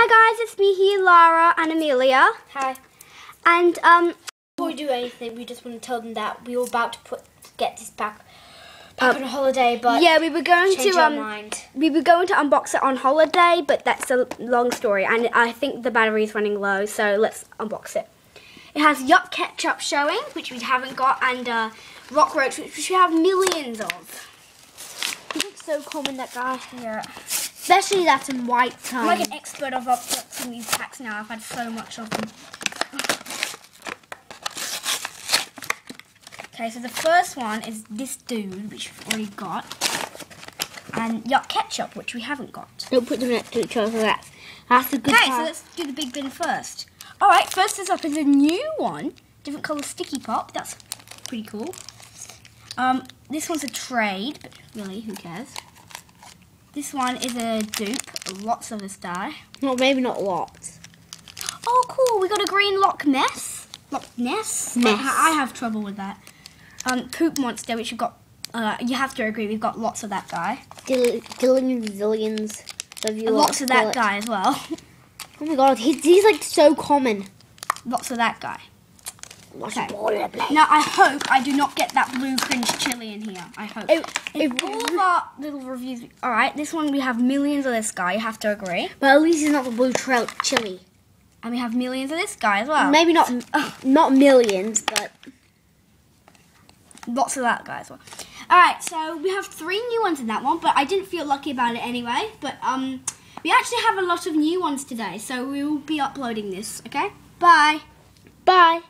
Hi guys, it's me here, Lara and Amelia. Hi. And um, Before we do anything, we just want to tell them that we were about to put get this back back on holiday, but yeah, we were going to um, we were going to unbox it on holiday, but that's a long story, and I think the battery is running low, so let's unbox it. It has Yuk Ketchup showing, which we haven't got, and uh, Rock Roach, which we have millions of. He looks so common, that guy. Yeah. Especially that in white time. I'm like an expert of unboxing these packs now. I've had so much of them. Okay, so the first one is this dude, which we've already got, and Yuk Ketchup, which we haven't got. Don't put them next to each other. That's that's a good Okay, so let's do the big bin first. All right, first is up is a new one, different color sticky pop. That's pretty cool. Um, this one's a trade, but really, who cares? This one is a dupe. Lots of this die. Well, maybe not lots. Oh, cool. We got a green Loch Ness. Loch Ness. Ness. I, I have trouble with that. Um, Poop Monster, which you've got. Uh, you have to agree, we've got lots of that guy. Dill- zillions of you. Lots of that guy as well. Oh my god, he's, he's like so common. lots of that guy. Okay. Now I hope I do not get that blue cringe chili in here. I hope. If- If if- all of our little reviews, all right. This one we have millions of this guy. You have to agree, But at least it's not the blue trail chili. and we have millions of this guy as well. Maybe not not millions, but Lots of that guy as well. All right, so we have three new ones in that one, but I didn't feel lucky about it anyway. But um, we actually have a lot of new ones today, so we will be uploading this. Okay, bye. bye.